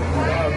Wow.